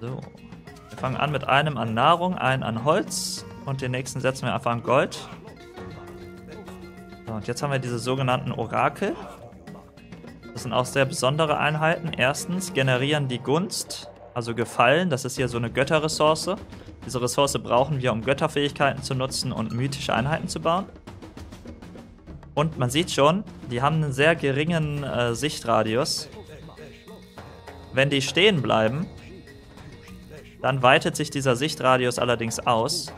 So. Wir fangen an mit einem an Nahrung, einen an Holz und den nächsten setzen wir einfach an Gold. So, und jetzt haben wir diese sogenannten Orakel. Das sind auch sehr besondere Einheiten. Erstens generieren die Gunst, also Gefallen. Das ist hier so eine Götterressource. Diese Ressource brauchen wir, um Götterfähigkeiten zu nutzen und mythische Einheiten zu bauen. Und man sieht schon, die haben einen sehr geringen äh, Sichtradius. Wenn die stehen bleiben, dann weitet sich dieser Sichtradius allerdings aus.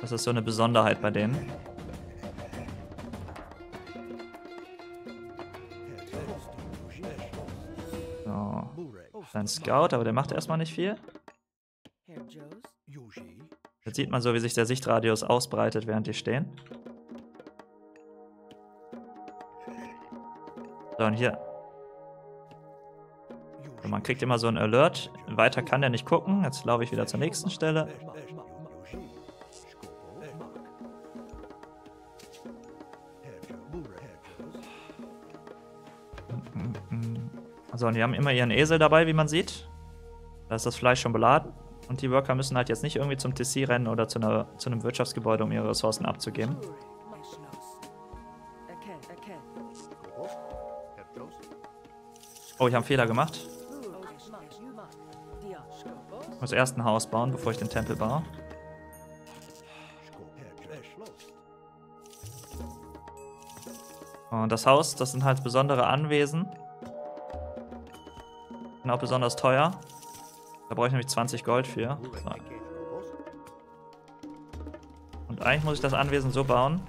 Das ist so eine Besonderheit bei denen. So. Ein Scout, aber der macht erstmal nicht viel. Jetzt sieht man so, wie sich der Sichtradius ausbreitet, während die stehen. So, und hier. Man kriegt immer so ein Alert. Weiter kann der nicht gucken. Jetzt laufe ich wieder zur nächsten Stelle. So, und die haben immer ihren Esel dabei, wie man sieht. Da ist das Fleisch schon beladen. Und die Worker müssen halt jetzt nicht irgendwie zum TC rennen oder zu, einer, zu einem Wirtschaftsgebäude, um ihre Ressourcen abzugeben. Oh, ich habe einen Fehler gemacht. Muss erst ein Haus bauen, bevor ich den Tempel baue. Und das Haus, das sind halt besondere Anwesen. Sind auch besonders teuer. Da brauche ich nämlich 20 Gold für. Und eigentlich muss ich das Anwesen so bauen.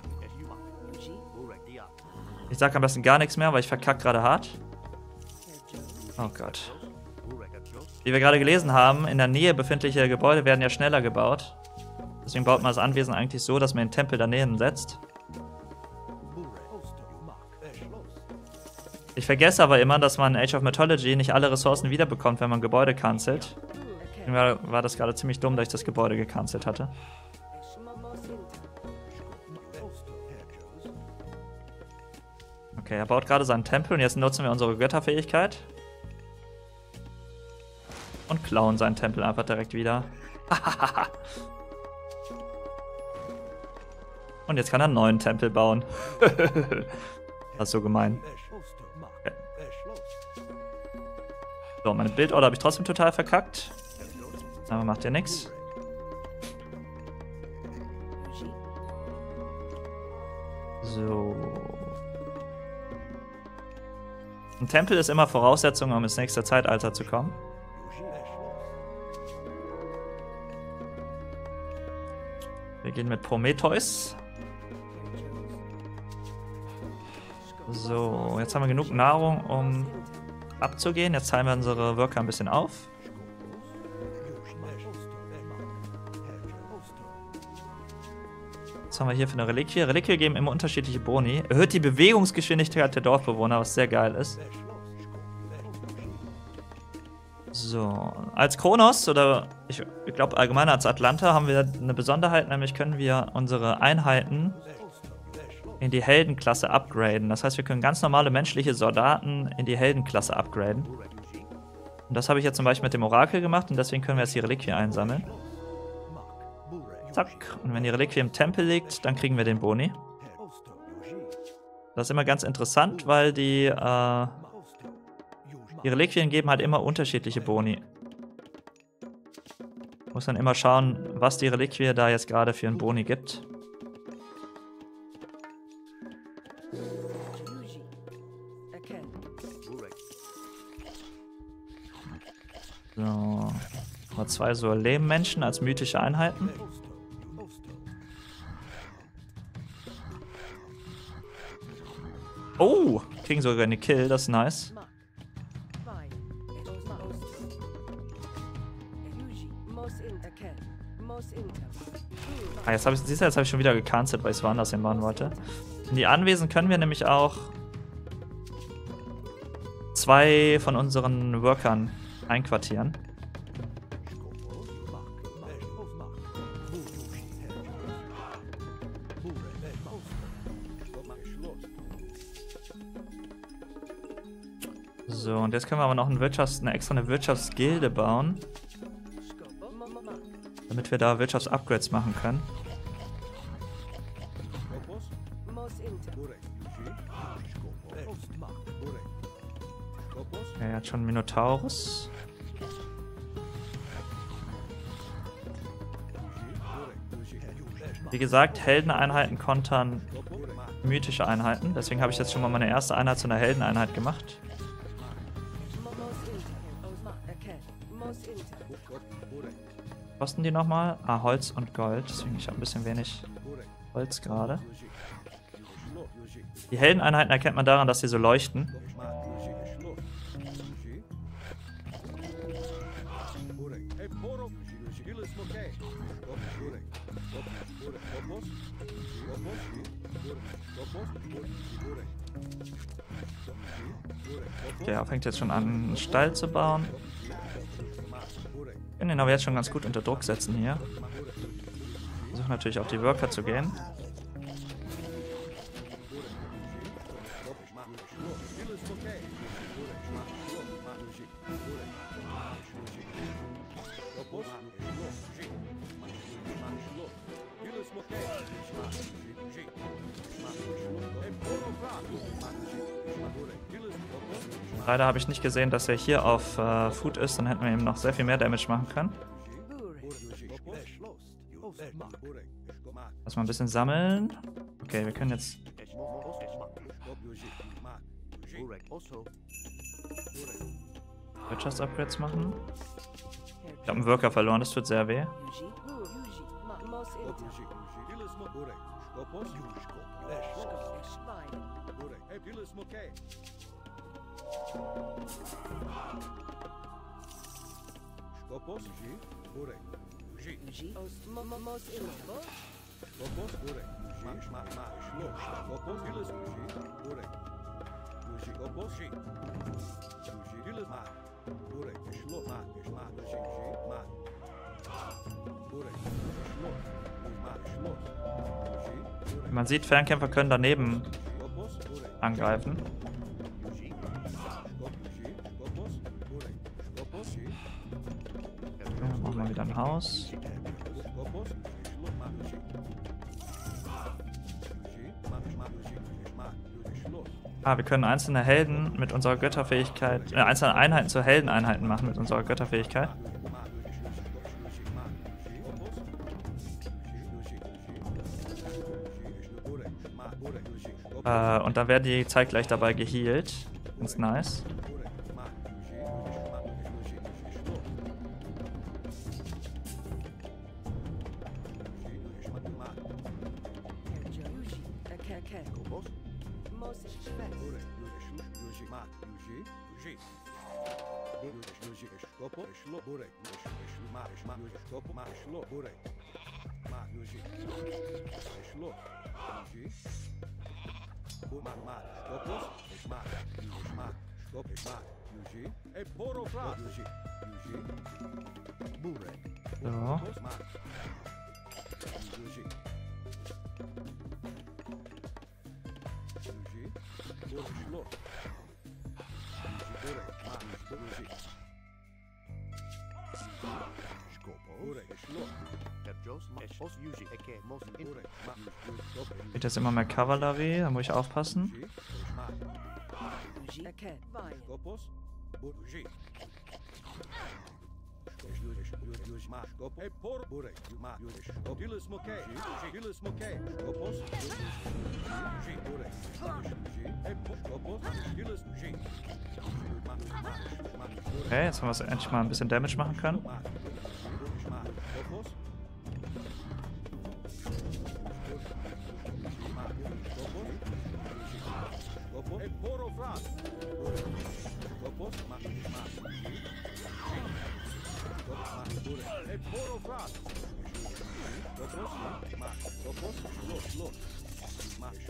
Ich sage am besten gar nichts mehr, weil ich verkacke gerade hart. Oh Gott. Wie wir gerade gelesen haben, in der Nähe befindliche Gebäude werden ja schneller gebaut. Deswegen baut man das Anwesen eigentlich so, dass man den Tempel daneben setzt. Ich vergesse aber immer, dass man in Age of Mythology nicht alle Ressourcen wiederbekommt, wenn man Gebäude cancelt. Mir war das gerade ziemlich dumm, dass ich das Gebäude gecancelt hatte. Okay, er baut gerade seinen Tempel und jetzt nutzen wir unsere Götterfähigkeit. Und klauen seinen Tempel einfach direkt wieder. und jetzt kann er einen neuen Tempel bauen. das ist so gemein. Okay. So, meine Bildorder habe ich trotzdem total verkackt. Aber macht ja nichts. So. Ein Tempel ist immer Voraussetzung, um ins nächste Zeitalter zu kommen. Gehen mit Prometheus. So, jetzt haben wir genug Nahrung, um abzugehen. Jetzt teilen wir unsere Worker ein bisschen auf. Was haben wir hier für eine Reliquie? Reliquie geben immer unterschiedliche Boni. Erhöht die Bewegungsgeschwindigkeit der Dorfbewohner, was sehr geil ist. So, als Kronos oder ich, ich glaube allgemein als Atlanta haben wir eine Besonderheit, nämlich können wir unsere Einheiten in die Heldenklasse upgraden. Das heißt, wir können ganz normale menschliche Soldaten in die Heldenklasse upgraden. Und das habe ich jetzt zum Beispiel mit dem Orakel gemacht und deswegen können wir jetzt die Reliquie einsammeln. Zack. Und wenn die Reliquie im Tempel liegt, dann kriegen wir den Boni. Das ist immer ganz interessant, weil die, äh, die Reliquien geben halt immer unterschiedliche Boni. Muss dann immer schauen, was die Reliquie da jetzt gerade für einen Boni gibt. So. Mal zwei so Lehmmenschen als mythische Einheiten. Oh, kriegen sogar eine Kill, das ist nice. Jetzt habe ich, siehst ich schon wieder gecancelt, weil ich es woanders hinbauen wollte. In die Anwesen können wir nämlich auch zwei von unseren Workern einquartieren. So, und jetzt können wir aber noch ein Wirtschafts-, eine extra eine Wirtschaftsgilde bauen, damit wir da Wirtschaftsupgrades machen können. Er hat schon Minotaurus. Wie gesagt, Heldeneinheiten kontern mythische Einheiten. Deswegen habe ich jetzt schon mal meine erste Einheit zu einer Heldeneinheit gemacht. Kosten die nochmal? Ah, Holz und Gold. Deswegen ich habe ein bisschen wenig Holz gerade. Die Heldeneinheiten erkennt man daran, dass sie so leuchten. Okay, er fängt jetzt schon an, einen Stall zu bauen. Wir können ihn aber jetzt schon ganz gut unter Druck setzen hier. Versuchen natürlich auf die Worker zu gehen. Leider habe ich nicht gesehen, dass er hier auf äh, Food ist, dann hätten wir ihm noch sehr viel mehr Damage machen können. Lass mal ein bisschen sammeln. Okay, wir können jetzt... Wirtschaftsupgrades machen. Ich habe einen Worker verloren, das tut sehr weh. Górę. Szkopo? Juszko. Leszko. Szwaj. Górę. Epilis moke. Szkopo? Zi. Górę. Zi. Zi. Osmomos ilbo. Szkopo? Górę. Zi. Ma. Ma. Szlo. Szkopo? Epilis. Zi. Górę. Zi. Szkopo? Zi. Man sieht, Fernkämpfer können daneben angreifen. wieder ein Haus. Ah, wir können einzelne Helden mit unserer Götterfähigkeit, äh, einzelne Einheiten zu Heldeneinheiten machen mit unserer Götterfähigkeit. Äh, und dann werden die zeitgleich dabei geheilt. Ganz nice. Marcos, Marcos, Marcos, Yuji, e Boroflas, Yuji, Yuji, Burek, no. Yuji, Yuji, Boroflo, Yuji, Burek, Marcos, Yuji. Wird jetzt immer mehr Kavallerie, da muss ich aufpassen. Okay, jetzt haben wir es endlich mal ein bisschen Damage machen können.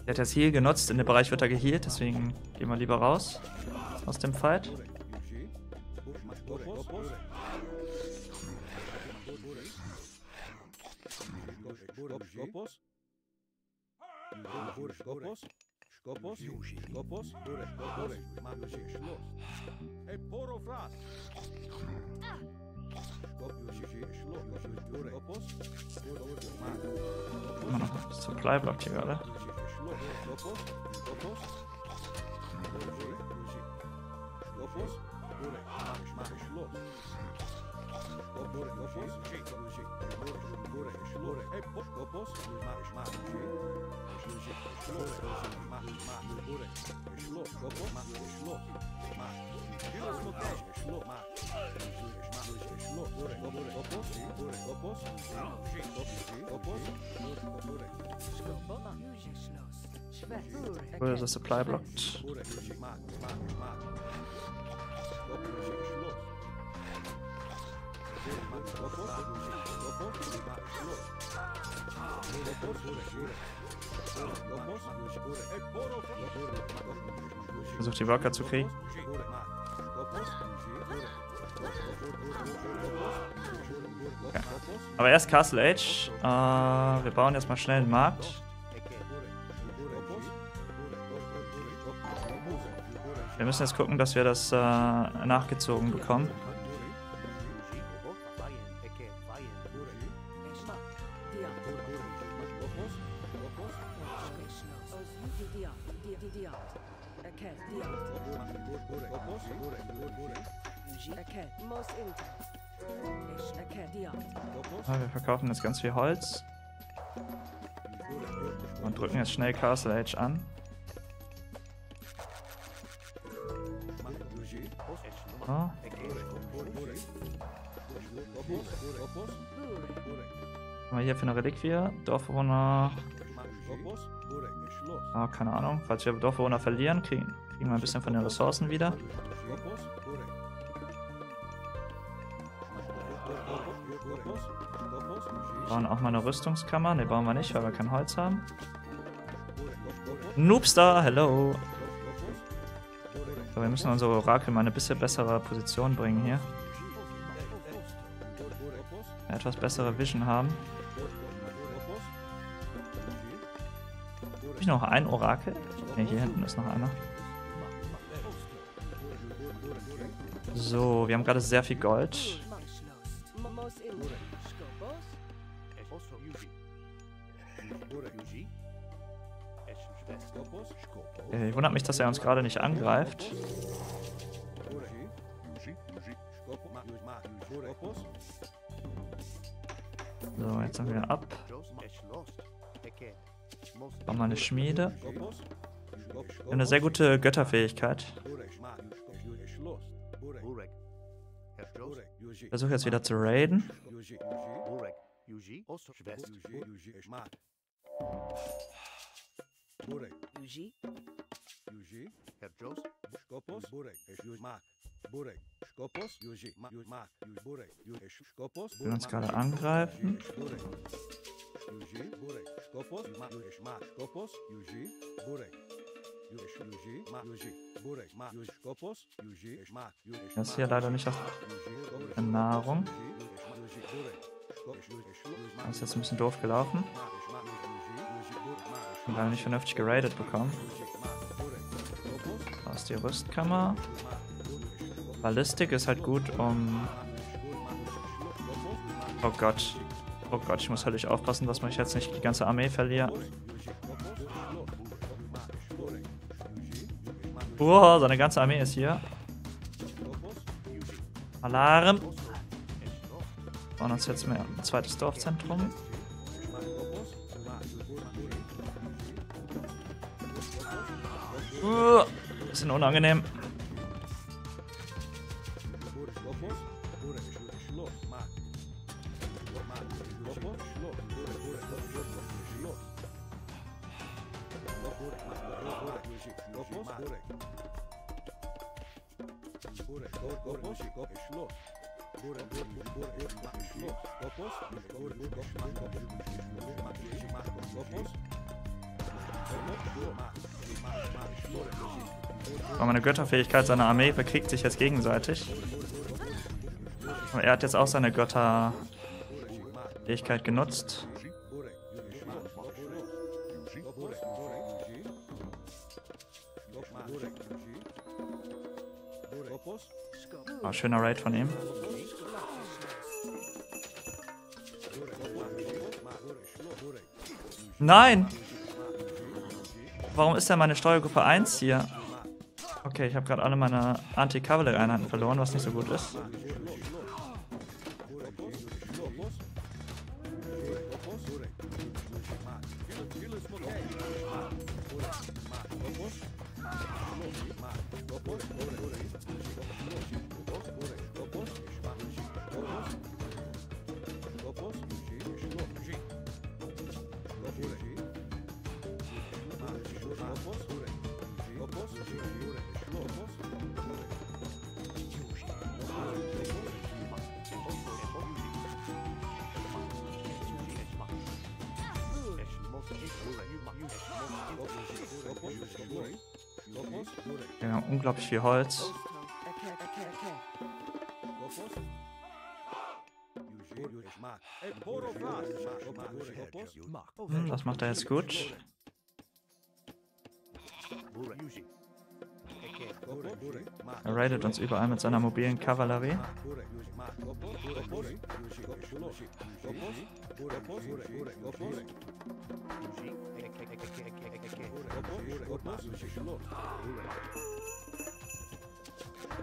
Der hat das Heal genutzt, in dem Bereich wird er geheilt, deswegen gehen wir lieber raus aus dem Fight. Skopos, Skopos, Burek, Burek, Malusi, Schloss. Hey, Porofras. Skop, Yushi, Schloss, Burek, Skopos, Burek, Mak. Immer noch auf Supply blockt hier gerade. Schloss, Skopos, Skopos. Where is the supply blocked? Versucht die Worker zu kriegen. Aber erst Castle Age. Äh, wir bauen jetzt mal schnell einen Markt. Wir müssen jetzt gucken, dass wir das äh, nachgezogen bekommen. Verkaufen jetzt ganz viel Holz. Und drücken jetzt schnell Castle Age an. So. Was haben wir hier für eine Reliquie? Dorfbewohner. Ah, keine Ahnung. Falls wir Dorfbewohner verlieren, kriegen, kriegen wir ein bisschen von den Ressourcen wieder. Bauen auch mal eine Rüstungskammer. Ne, bauen wir nicht, weil wir kein Holz haben. Noobstar, hello. So, wir müssen unsere Orakel mal eine bisschen bessere Position bringen hier. Etwas bessere Vision haben. Habe ich noch ein Orakel? Ne, hier hinten ist noch einer. So, wir haben gerade sehr viel Gold. Äh, wundert mich, dass er uns gerade nicht angreift. So, jetzt haben wir ab. Bauen mal eine Schmiede. Eine sehr gute Götterfähigkeit. Versuche jetzt wieder zu raiden. Yuji, Herr Jos, Skopos, Burek, Yuji, Mak, Burek, Skopos, Yuji, Mak, Yuji, Mak, Yuji, Burek, Yuji, Skopos, Will uns gerade angreifen. Burek, Yuji, Burek, Skopos, Mak, Yuji, Mak, Skopos, Yuji, Burek, Burek, Das ist hier leider nicht auf Nahrung. Das ist jetzt ein bisschen doof gelaufen. Und leider nicht vernünftig geradet bekommen. Ist die Rüstkammer. Ballistik ist halt gut, um... Oh Gott. Oh Gott, ich muss höllisch aufpassen, dass ich jetzt nicht die ganze Armee verliere. Wow, seine ganze Armee ist hier. Alarm! Bauen uns jetzt mehr ein zweites Dorfzentrum. Uh, bisschen unangenehm. Aber meine Götterfähigkeit seiner Armee bekriegt sich jetzt gegenseitig. Aber er hat jetzt auch seine Götterfähigkeit genutzt. Oh, schöner Raid von ihm. Nein! Warum ist denn meine Steuergruppe 1 hier? Okay, ich habe gerade alle meine Anti-Cavalry-Einheiten verloren, was nicht so gut ist. Okay. unglaublich viel Holz. Hm, das macht er jetzt gut. Er raidet uns überall mit seiner mobilen Kavallerie.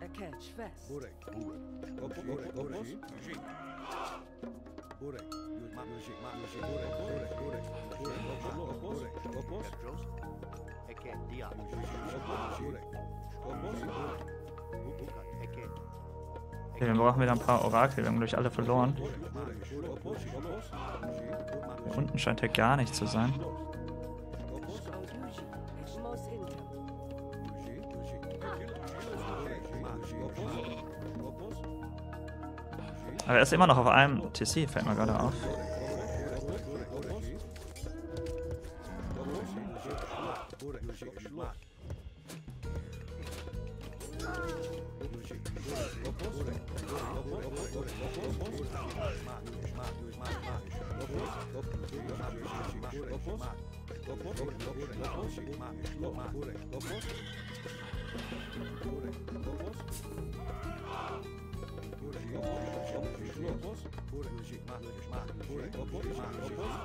A catch fest. Burek. Burek. Burek. Burek. Okay, wir brauchen wieder ein paar Orakel, wir haben gleich alle verloren. Unten scheint er gar nicht zu sein. Aber er ist immer noch auf einem TC, fällt mir gerade auf.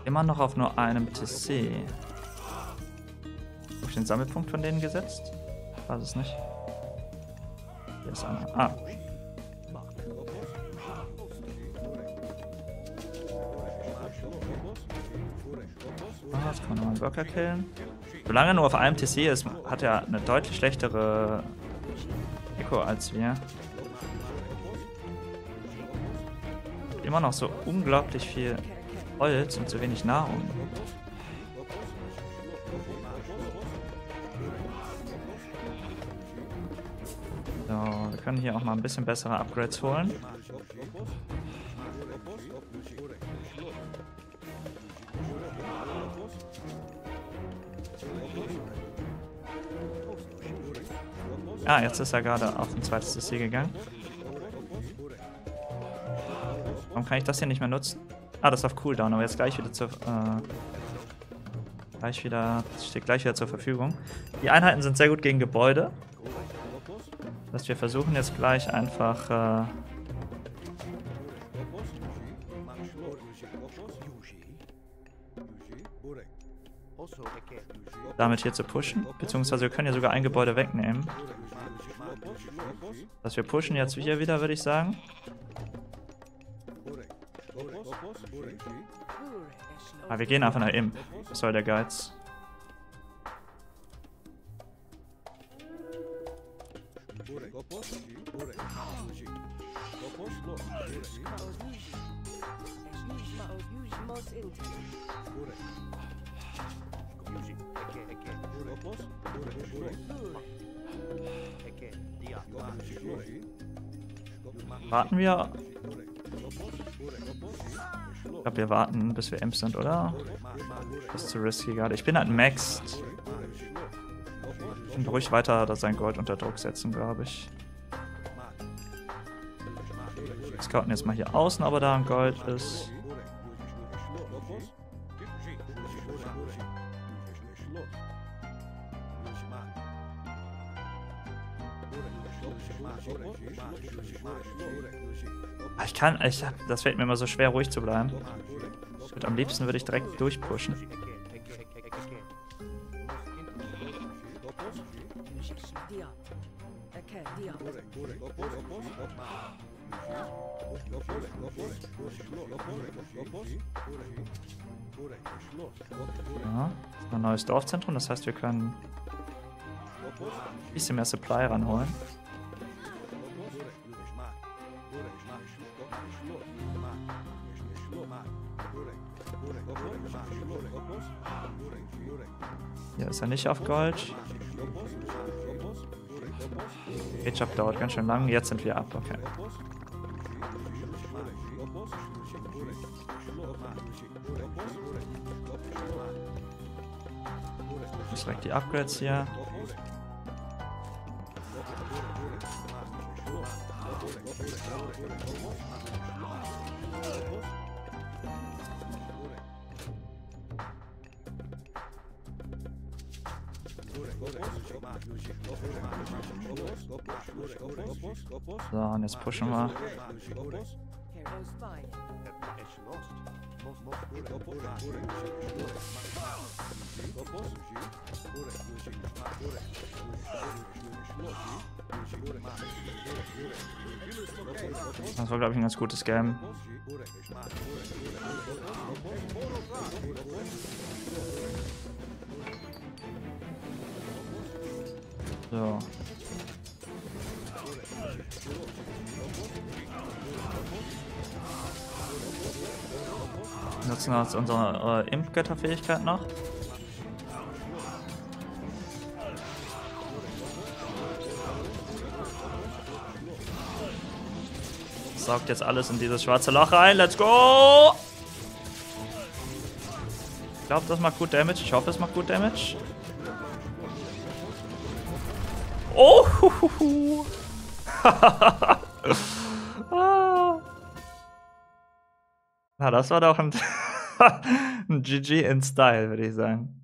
Immer noch auf nur einem TC. Habe ich den Sammelpunkt von denen gesetzt? Ich Weiß es nicht. Hier ist einer. Ah. Ah, jetzt kann man nochmal einen Worker killen. Solange er nur auf einem TC ist, hat er eine deutlich schlechtere Echo als wir. immer noch so unglaublich viel Holz und zu wenig Nahrung. So, wir können hier auch mal ein bisschen bessere Upgrades holen. Ah, jetzt ist er gerade auf ein zweites Ziel gegangen. Warum kann ich das hier nicht mehr nutzen? Ah, das ist auf Cooldown, aber jetzt gleich wieder zur... Äh, gleich wieder... steht gleich wieder zur Verfügung. Die Einheiten sind sehr gut gegen Gebäude. Dass wir versuchen jetzt gleich einfach... Äh, damit hier zu pushen. Beziehungsweise wir können ja sogar ein Gebäude wegnehmen. Dass wir pushen jetzt hier wieder, würde ich sagen. Eschlo. Ah, wir gehen einfach nach Imp. Was soll der Geiz? Warten wir. Ich glaube, wir warten, bis wir Imp sind, oder? Das ist zu risky gerade. Ich bin halt maxed. Ich kann ruhig weiter da sein Gold unter Druck setzen, glaube ich. Scouten jetzt mal hier außen, ob er da ein Gold ist. Kann, ich das fällt mir immer so schwer, ruhig zu bleiben. Würd, am liebsten würde ich direkt durchpushen. Ja, ein neues Dorfzentrum, das heißt, wir können ein bisschen mehr Supply ranholen. Er nicht auf Gold. Age-Up dauert ganz schön lang. Jetzt sind wir ab, okay. Jetzt direkt die Upgrades hier. So, und jetzt pushen wir. Das war, glaube ich, ein ganz gutes Game. So. Wir Nutzen jetzt unsere äh, Imp-Götterfähigkeit noch. Saugt jetzt alles in dieses schwarze Loch rein. Let's go! Ich glaube, das macht gut Damage. Ich hoffe, es macht gut Damage. Oh! huhuhu. Ah. Na, das war doch ein, ein GG in Style, würde ich sagen.